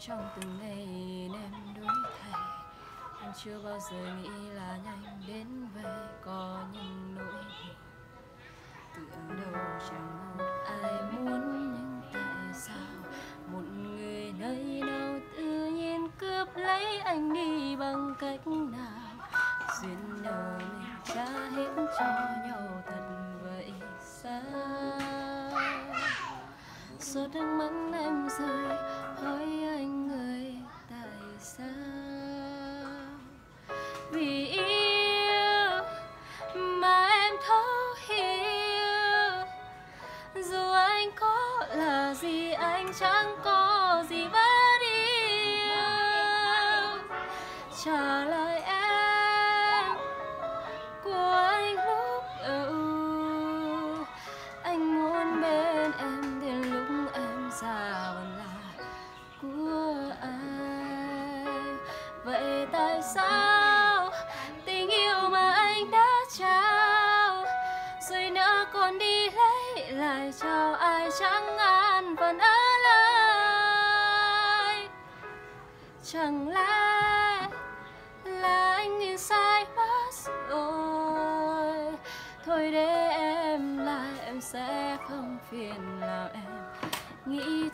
trong từng ngày em đối thay. Anh chưa bao giờ nghĩ là nhanh đến vậy, có những nỗi niềm từ đầu chẳng một ai muốn nhưng tại sao. Một người nơi nào tự nhiên cướp lấy anh đi bằng cách nào? Duyên nợ mình trả hết cho nhau thật vậy sao? Giọt nước mắt em gì anh chẳng có gì vẫn yêu trả lời em của anh lúc đầu anh muốn bên em đến lúc em già là của anh. Vậy tại sao tình yêu mà anh đã trao? Rồi nữa còn đi lấy lại cho ai chẳng ai vẫn ở lại. Chẳng lẽ là anh nghĩ sai mất rồi? Thôi để em lại, em sẽ không phiền nào em. Nghĩ